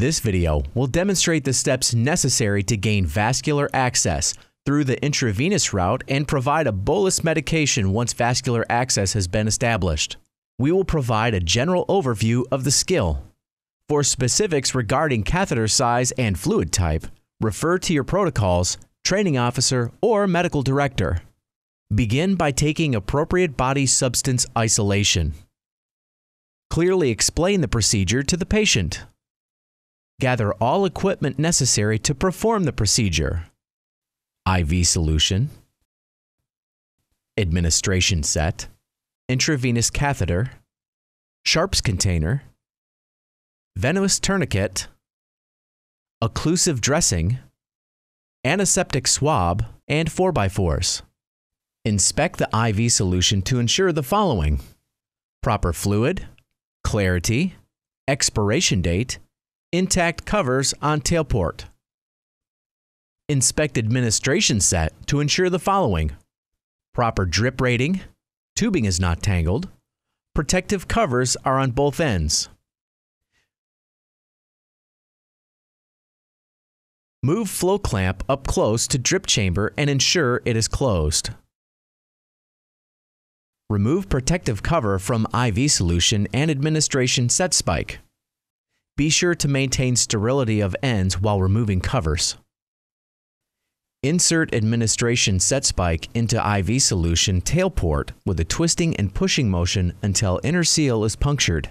This video will demonstrate the steps necessary to gain vascular access through the intravenous route and provide a bolus medication once vascular access has been established. We will provide a general overview of the skill. For specifics regarding catheter size and fluid type, refer to your protocols, training officer, or medical director. Begin by taking appropriate body substance isolation. Clearly explain the procedure to the patient. Gather all equipment necessary to perform the procedure. IV solution, administration set, intravenous catheter, Sharps container, venous tourniquet, occlusive dressing, antiseptic swab, and 4x4s. Inspect the IV solution to ensure the following. Proper fluid, clarity, expiration date, intact covers on tailport. Inspect administration set to ensure the following proper drip rating, tubing is not tangled, protective covers are on both ends. Move flow clamp up close to drip chamber and ensure it is closed. Remove protective cover from IV solution and administration set spike. Be sure to maintain sterility of ends while removing covers. Insert administration set spike into IV solution tail port with a twisting and pushing motion until inner seal is punctured.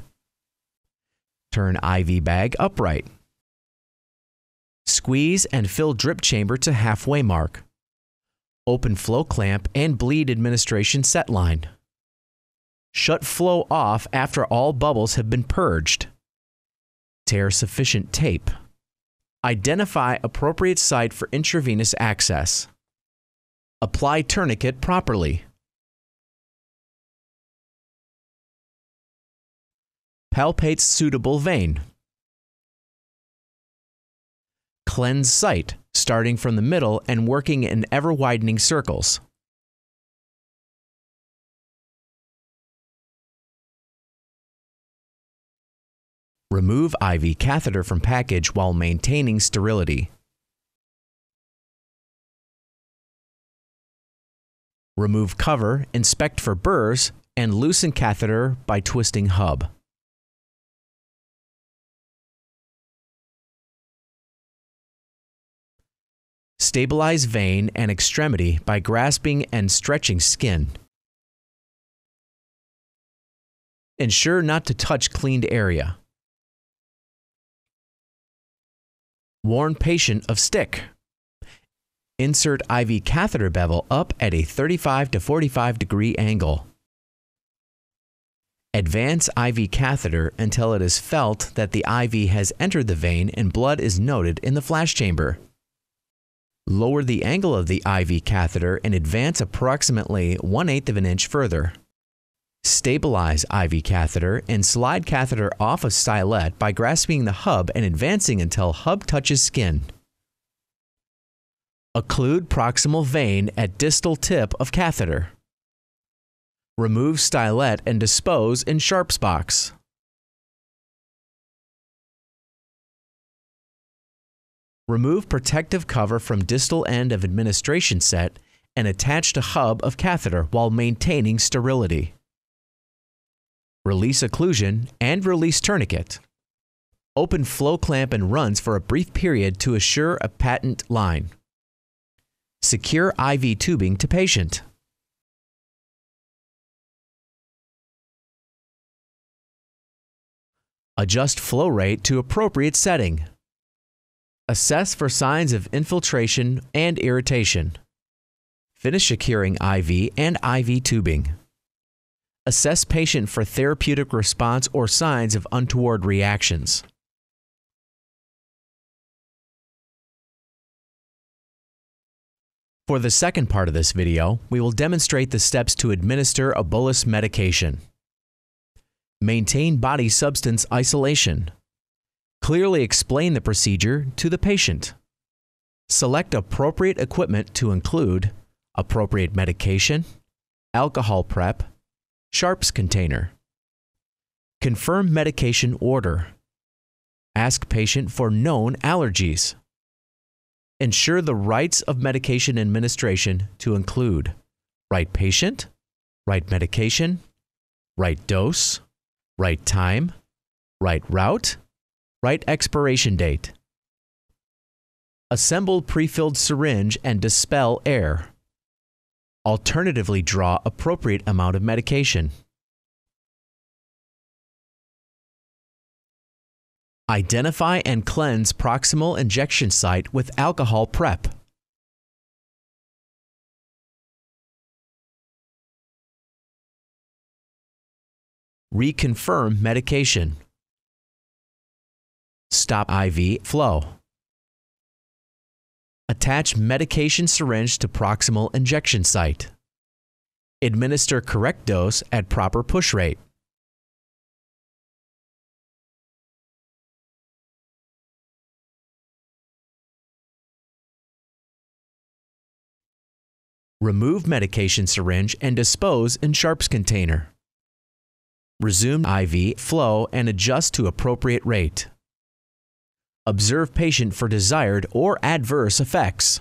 Turn IV bag upright. Squeeze and fill drip chamber to halfway mark. Open flow clamp and bleed administration set line. Shut flow off after all bubbles have been purged. Tear sufficient tape. Identify appropriate site for intravenous access. Apply tourniquet properly. Palpate suitable vein. Cleanse site, starting from the middle and working in ever widening circles. Remove IV catheter from package while maintaining sterility. Remove cover, inspect for burrs, and loosen catheter by twisting hub. Stabilize vein and extremity by grasping and stretching skin. Ensure not to touch cleaned area. Warn patient of stick. Insert IV catheter bevel up at a 35 to 45 degree angle. Advance IV catheter until it is felt that the IV has entered the vein and blood is noted in the flash chamber. Lower the angle of the IV catheter and advance approximately 1 8 of an inch further. Stabilize IV catheter and slide catheter off of stylet by grasping the hub and advancing until hub touches skin. Occlude proximal vein at distal tip of catheter. Remove stylet and dispose in Sharps box. Remove protective cover from distal end of administration set and attach to hub of catheter while maintaining sterility release occlusion, and release tourniquet. Open flow clamp and runs for a brief period to assure a patent line. Secure IV tubing to patient. Adjust flow rate to appropriate setting. Assess for signs of infiltration and irritation. Finish securing IV and IV tubing. Assess patient for therapeutic response or signs of untoward reactions. For the second part of this video, we will demonstrate the steps to administer a bolus medication. Maintain body substance isolation. Clearly explain the procedure to the patient. Select appropriate equipment to include appropriate medication, alcohol prep, Sharps container. Confirm medication order. Ask patient for known allergies. Ensure the rights of medication administration to include right patient, right medication, right dose, right time, right route, right expiration date. Assemble prefilled syringe and dispel air. Alternatively, draw appropriate amount of medication. Identify and cleanse proximal injection site with alcohol prep. Reconfirm medication. Stop IV flow. Attach medication syringe to proximal injection site. Administer correct dose at proper push rate. Remove medication syringe and dispose in sharps container. Resume IV flow and adjust to appropriate rate. Observe patient for desired or adverse effects.